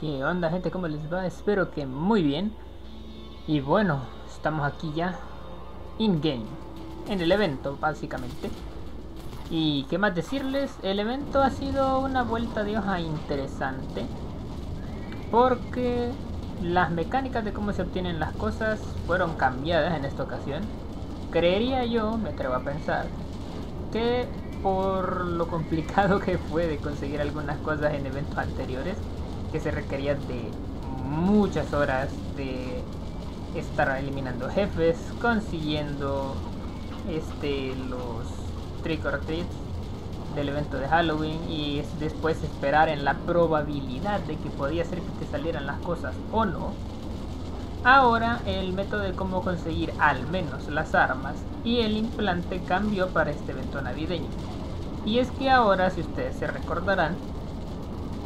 ¿Qué onda gente? ¿Cómo les va? Espero que muy bien. Y bueno, estamos aquí ya in-game, en el evento básicamente. Y qué más decirles, el evento ha sido una vuelta de hoja interesante. Porque las mecánicas de cómo se obtienen las cosas fueron cambiadas en esta ocasión. Creería yo, me atrevo a pensar, que por lo complicado que fue de conseguir algunas cosas en eventos anteriores, que se requería de muchas horas de estar eliminando jefes, consiguiendo este los trick or treats del evento de Halloween y después esperar en la probabilidad de que podía ser que te salieran las cosas o no. Ahora el método de cómo conseguir al menos las armas y el implante cambió para este evento navideño. Y es que ahora, si ustedes se recordarán,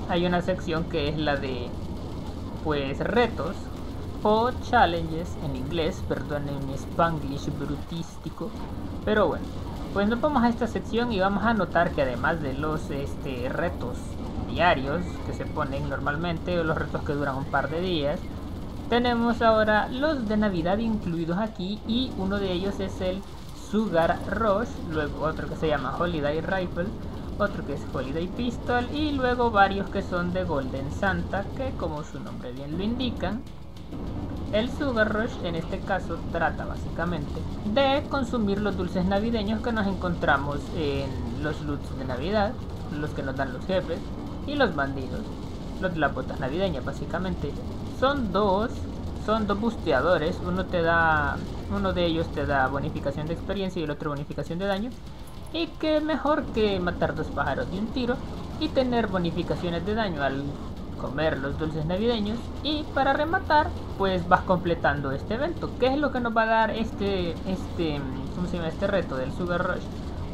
hay una sección que es la de pues retos o challenges en inglés, perdonen mi spanglish brutístico, pero bueno, pues nos vamos a esta sección y vamos a notar que además de los este, retos diarios que se ponen normalmente o los retos que duran un par de días, tenemos ahora los de Navidad incluidos aquí y uno de ellos es el Sugar Rush, luego otro que se llama Holiday Rifle, otro que es Holiday Pistol y luego varios que son de Golden Santa, que como su nombre bien lo indican, el Sugar Rush en este caso trata básicamente de consumir los dulces navideños que nos encontramos en los loots de Navidad, los que nos dan los jefes y los bandidos, los de las botas navideñas básicamente. Son dos, son dos busteadores, uno te da, uno de ellos te da bonificación de experiencia y el otro bonificación de daño. Y que mejor que matar dos pájaros de un tiro y tener bonificaciones de daño al comer los dulces navideños. Y para rematar, pues vas completando este evento. ¿Qué es lo que nos va a dar este, este, ¿cómo se llama? este reto del Sugar Rush?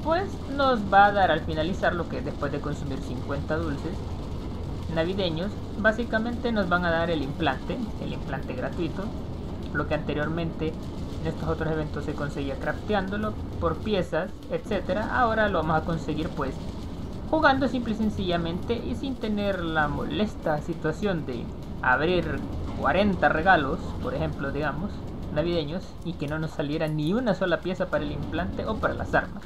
Pues nos va a dar al finalizar lo que después de consumir 50 dulces navideños, básicamente nos van a dar el implante, el implante gratuito, lo que anteriormente en estos otros eventos se conseguía crafteándolo por piezas, etcétera. Ahora lo vamos a conseguir pues jugando simple y sencillamente y sin tener la molesta situación de abrir 40 regalos, por ejemplo, digamos, navideños y que no nos saliera ni una sola pieza para el implante o para las armas.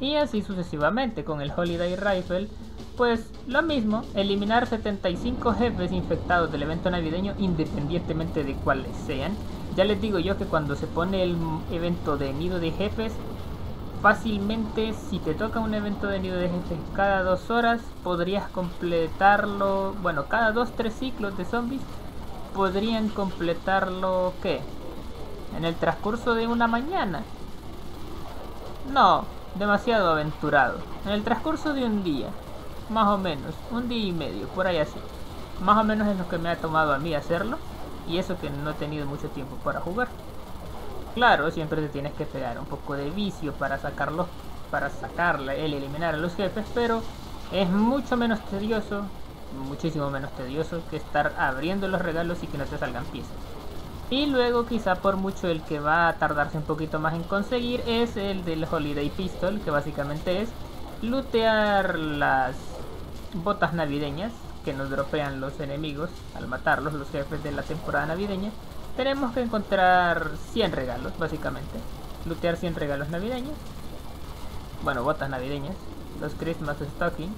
Y así sucesivamente con el Holiday Rifle, pues lo mismo, eliminar 75 jefes infectados del evento navideño independientemente de cuáles sean ya les digo yo que cuando se pone el evento de nido de jefes, fácilmente si te toca un evento de nido de jefes cada dos horas, podrías completarlo, bueno, cada dos, tres ciclos de zombies, podrían completarlo, ¿qué? En el transcurso de una mañana. No, demasiado aventurado. En el transcurso de un día, más o menos, un día y medio, por ahí así. Más o menos es lo que me ha tomado a mí hacerlo. Y eso que no he tenido mucho tiempo para jugar. Claro, siempre te tienes que pegar un poco de vicio para sacarlos, para sacarle, el eliminar a los jefes, pero es mucho menos tedioso, muchísimo menos tedioso que estar abriendo los regalos y que no te salgan piezas. Y luego quizá por mucho el que va a tardarse un poquito más en conseguir es el del Holiday Pistol, que básicamente es lootear las botas navideñas que nos dropean los enemigos al matarlos, los jefes de la temporada navideña, tenemos que encontrar 100 regalos, básicamente. Lootear 100 regalos navideños. Bueno, botas navideñas. Los Christmas Stocking.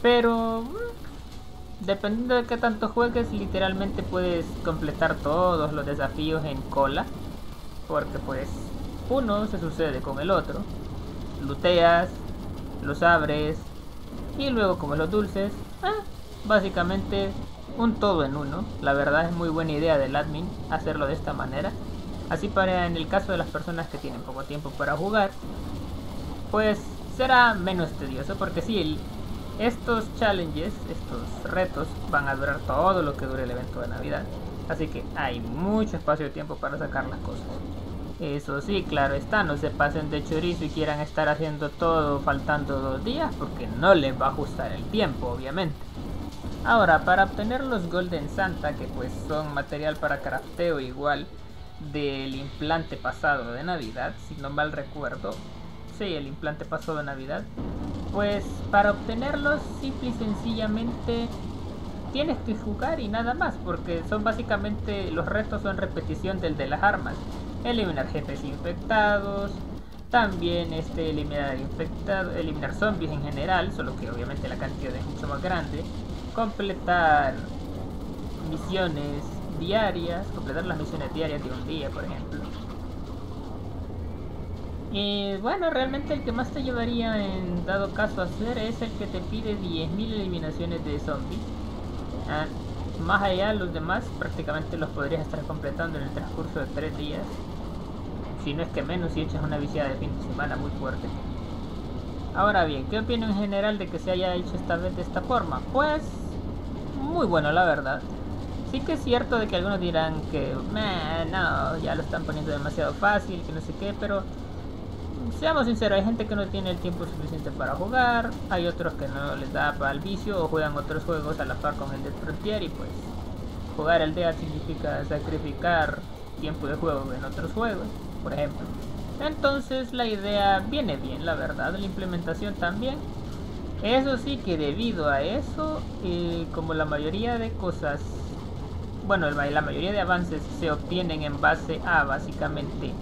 Pero... Mm, dependiendo de qué tanto juegues, literalmente puedes completar todos los desafíos en cola. Porque pues uno se sucede con el otro. Luteas, los abres. Y luego como los dulces, ah, básicamente un todo en uno. La verdad es muy buena idea del admin hacerlo de esta manera. Así para en el caso de las personas que tienen poco tiempo para jugar, pues será menos tedioso porque si estos challenges, estos retos van a durar todo lo que dure el evento de Navidad. Así que hay mucho espacio de tiempo para sacar las cosas. Eso sí, claro está, no se pasen de chorizo y quieran estar haciendo todo faltando dos días porque no les va a ajustar el tiempo, obviamente. Ahora, para obtener los Golden Santa, que pues son material para crafteo igual del implante pasado de Navidad, si no mal recuerdo, sí, el implante pasado de Navidad, pues para obtenerlos simple y sencillamente tienes que jugar y nada más, porque son básicamente los retos son repetición del de las armas. Eliminar jefes infectados, también este, eliminar infectados, eliminar zombies en general, solo que obviamente la cantidad es mucho más grande. Completar misiones diarias, completar las misiones diarias de un día, por ejemplo. Y bueno, realmente el que más te llevaría en dado caso a hacer es el que te pide 10.000 eliminaciones de zombies. Ah, más allá, los demás prácticamente los podrías estar completando en el transcurso de 3 días. Si no es que menos si echas una visita de fin de semana muy fuerte. Ahora bien, ¿qué opino en general de que se haya hecho esta vez de esta forma? Pues muy bueno la verdad. Sí que es cierto de que algunos dirán que no, ya lo están poniendo demasiado fácil, que no sé qué, pero seamos sinceros, hay gente que no tiene el tiempo suficiente para jugar, hay otros que no les da para el vicio o juegan otros juegos a la par con el de Frontier y pues jugar el DEA significa sacrificar tiempo de juego en otros juegos, por ejemplo. Entonces la idea viene bien, la verdad, la implementación también. Eso sí que debido a eso, eh, como la mayoría de cosas, bueno, la mayoría de avances se obtienen en base a básicamente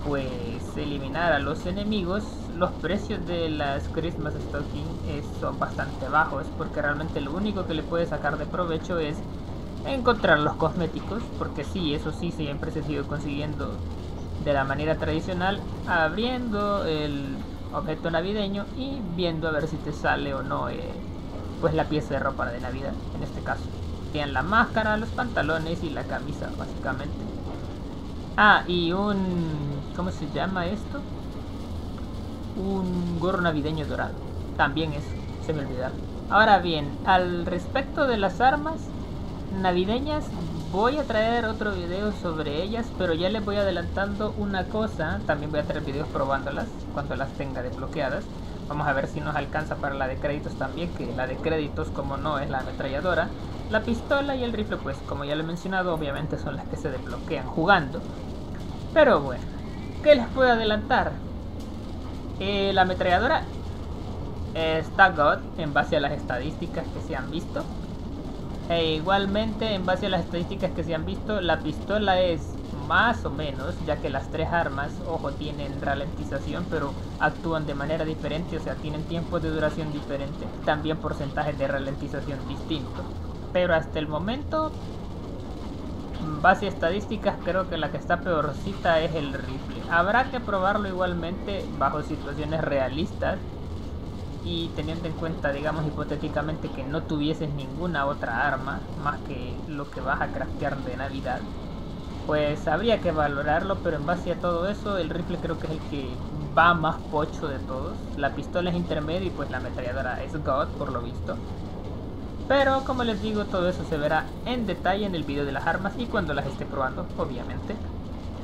pues eliminar a los enemigos, los precios de las Christmas Stocking son bastante bajos porque realmente lo único que le puede sacar de provecho es encontrar los cosméticos, porque sí, eso sí siempre se sigue consiguiendo de la manera tradicional, abriendo el objeto navideño y viendo a ver si te sale o no eh, pues la pieza de ropa de Navidad, en este caso. Tienen la máscara, los pantalones y la camisa, básicamente. Ah, y un ¿Cómo se llama esto? Un gorro navideño dorado. También eso, se me olvidaba. Ahora bien, al respecto de las armas navideñas, voy a traer otro video sobre ellas, pero ya les voy adelantando una cosa. También voy a traer videos probándolas cuando las tenga desbloqueadas. Vamos a ver si nos alcanza para la de créditos también, que la de créditos como no es la ametralladora. La pistola y el rifle pues como ya lo he mencionado obviamente son las que se desbloquean jugando. Pero bueno, ¿Qué les puedo adelantar? Eh, la ametralladora está God en base a las estadísticas que se han visto. E igualmente en base a las estadísticas que se han visto, la pistola es más o menos, ya que las tres armas, ojo, tienen ralentización, pero actúan de manera diferente, o sea, tienen tiempos de duración diferente, también porcentajes de ralentización distintos. Pero hasta el momento base estadísticas creo que la que está peorcita es el rifle. Habrá que probarlo igualmente bajo situaciones realistas y teniendo en cuenta, digamos hipotéticamente, que no tuvieses ninguna otra arma más que lo que vas a craftear de Navidad, pues habría que valorarlo, pero en base a todo eso, el rifle creo que es el que va más pocho de todos. La pistola es intermedio y pues la ametralladora es God, por lo visto. Pero como les digo, todo eso se verá en detalle en el video de las armas y cuando las esté probando, obviamente.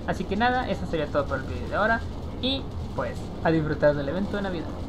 Así que nada, eso sería todo por el video de ahora y pues a disfrutar del evento de Navidad.